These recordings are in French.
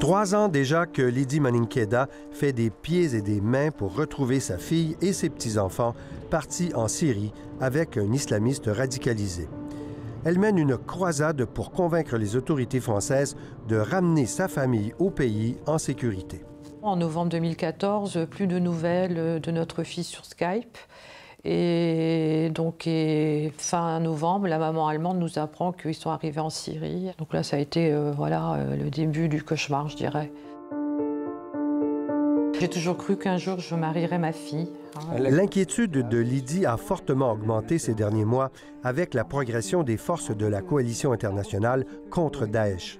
Trois ans déjà que Lydie Maninkeda fait des pieds et des mains pour retrouver sa fille et ses petits-enfants partis en Syrie avec un islamiste radicalisé. Elle mène une croisade pour convaincre les autorités françaises de ramener sa famille au pays en sécurité. En novembre 2014, plus de nouvelles de notre fille sur Skype. Et donc, fin novembre, la maman allemande nous apprend qu'ils sont arrivés en Syrie. Donc là, ça a été euh, voilà, euh, le début du cauchemar, je dirais. J'ai toujours cru qu'un jour, je marierais ma fille. L'inquiétude de Lydie a fortement augmenté ces derniers mois avec la progression des forces de la coalition internationale contre Daesh.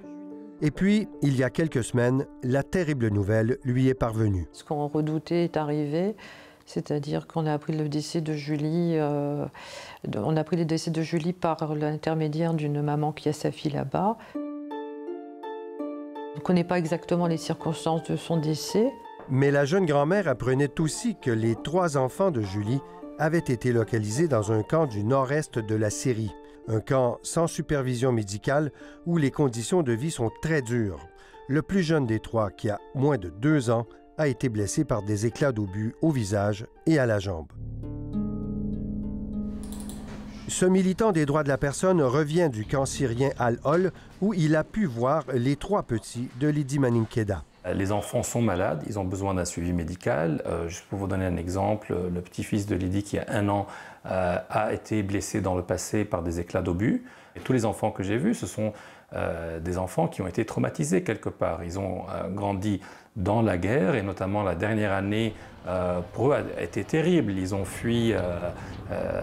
Et puis, il y a quelques semaines, la terrible nouvelle lui est parvenue. Ce qu'on redoutait est arrivé. C'est-à-dire qu'on a appris le décès de Julie, euh, on a appris le décès de Julie par l'intermédiaire d'une maman qui a sa fille là-bas. On ne connaît pas exactement les circonstances de son décès. Mais la jeune grand-mère apprenait aussi que les trois enfants de Julie avaient été localisés dans un camp du nord-est de la Syrie, un camp sans supervision médicale où les conditions de vie sont très dures. Le plus jeune des trois, qui a moins de deux ans, a été blessé par des éclats d'obus au visage et à la jambe. Ce militant des droits de la personne revient du camp syrien Al-Hol où il a pu voir les trois petits de Lydie Maninkeda. Les enfants sont malades, ils ont besoin d'un suivi médical. Euh, juste pour vous donner un exemple, le petit-fils de Lydie qui a un an euh, a été blessé dans le passé par des éclats d'obus. Tous les enfants que j'ai vus, ce sont euh, des enfants qui ont été traumatisés quelque part. Ils ont grandi dans la guerre et notamment la dernière année pour eux a été terrible. Ils ont fui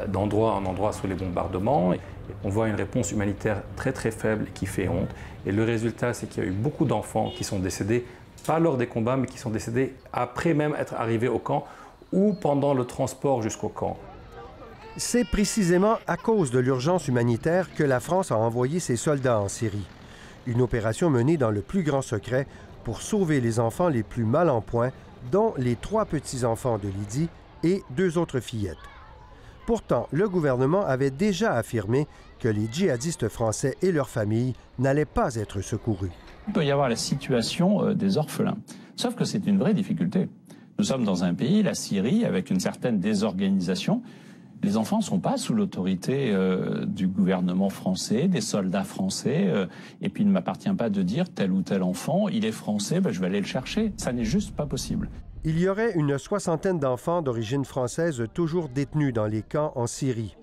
d'endroit en endroit sous les bombardements. on voit une réponse humanitaire très très faible qui fait honte. Et le résultat, c'est qu'il y a eu beaucoup d'enfants qui sont décédés pas lors des combats, mais qui sont décédés après même être arrivés au camp ou pendant le transport jusqu'au camp. C'est précisément à cause de l'urgence humanitaire que la France a envoyé ses soldats en Syrie. Une opération menée dans le plus grand secret pour sauver les enfants les plus mal en point, dont les trois petits-enfants de Lydie et deux autres fillettes. Pourtant, le gouvernement avait déjà affirmé que les djihadistes français et leurs familles n'allaient pas être secourus. Il peut y avoir la situation euh, des orphelins. Sauf que c'est une vraie difficulté. Nous sommes dans un pays, la Syrie, avec une certaine désorganisation. Les enfants ne sont pas sous l'autorité euh, du gouvernement français, des soldats français. Euh, et puis il ne m'appartient pas de dire tel ou tel enfant, il est français, ben, je vais aller le chercher. Ça n'est juste pas possible. Il y aurait une soixantaine d'enfants d'origine française toujours détenus dans les camps en Syrie.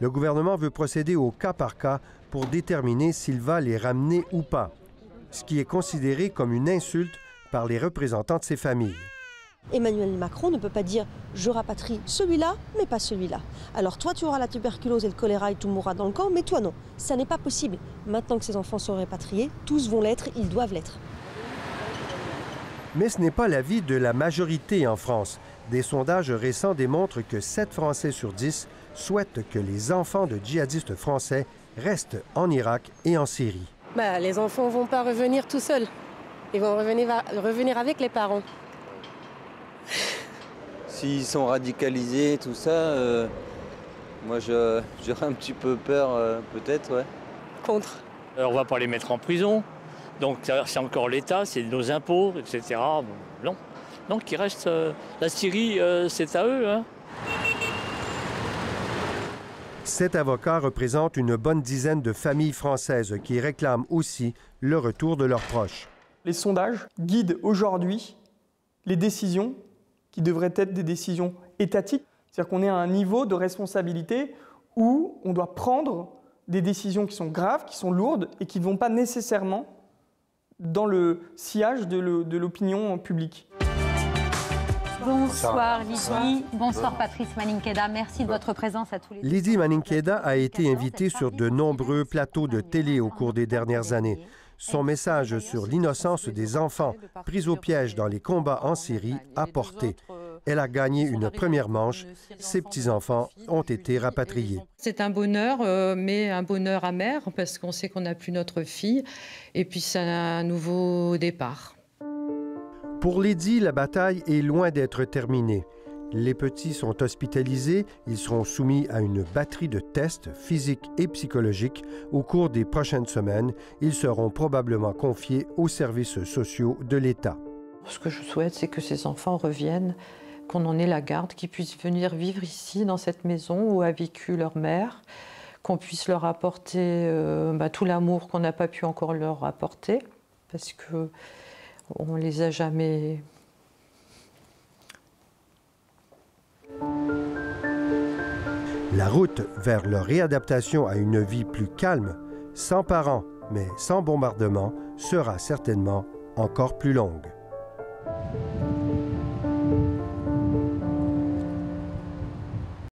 Le gouvernement veut procéder au cas par cas pour déterminer s'il va les ramener ou pas ce qui est considéré comme une insulte par les représentants de ces familles. Emmanuel Macron ne peut pas dire je rapatrie celui-là, mais pas celui-là. Alors toi, tu auras la tuberculose et le choléra et tout mourra dans le camp, mais toi non. Ça n'est pas possible. Maintenant que ces enfants sont répatriés, tous vont l'être, ils doivent l'être. Mais ce n'est pas l'avis de la majorité en France. Des sondages récents démontrent que 7 Français sur 10 souhaitent que les enfants de djihadistes français restent en Irak et en Syrie. Bah, les enfants ne vont pas revenir tout seuls. Ils vont revenir, revenir avec les parents. S'ils sont radicalisés, tout ça, euh, moi j'aurais un petit peu peur, euh, peut-être, ouais. Contre. On on va pas les mettre en prison. Donc c'est encore l'État, c'est nos impôts, etc. non. Donc il reste. Euh, la Syrie, c'est à eux. Hein. Cet avocat représente une bonne dizaine de familles françaises qui réclament aussi le retour de leurs proches. Les sondages guident aujourd'hui les décisions qui devraient être des décisions étatiques, c'est-à-dire qu'on est à un niveau de responsabilité où on doit prendre des décisions qui sont graves, qui sont lourdes et qui ne vont pas nécessairement dans le sillage de l'opinion publique. Bonsoir Lydie. Bonsoir Patrice Maninkeda. Merci de votre présence à tous les Lydie Maninkeda a été invitée sur de nombreux plateaux de télé au cours des dernières années. Son message sur l'innocence des enfants pris au piège dans les combats en Syrie a porté. Elle a gagné une première manche. Ses petits-enfants ont été rapatriés. C'est un bonheur, euh, mais un bonheur amer parce qu'on sait qu'on n'a plus notre fille. Et puis c'est un nouveau départ. Pour Lydie, la bataille est loin d'être terminée. Les petits sont hospitalisés, ils seront soumis à une batterie de tests physiques et psychologiques. Au cours des prochaines semaines, ils seront probablement confiés aux services sociaux de l'État. Ce que je souhaite, c'est que ces enfants reviennent, qu'on en ait la garde, qu'ils puissent venir vivre ici, dans cette maison où a vécu leur mère, qu'on puisse leur apporter euh, bah, tout l'amour qu'on n'a pas pu encore leur apporter, parce que on les a jamais La route vers leur réadaptation à une vie plus calme, sans parents, mais sans bombardement, sera certainement encore plus longue.